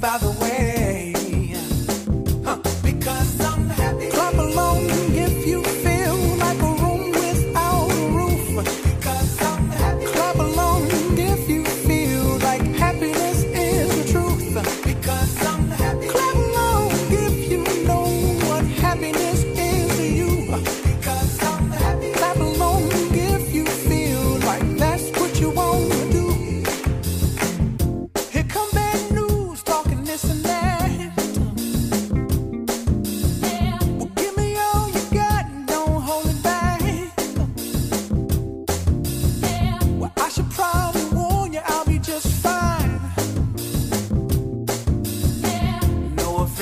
by the way.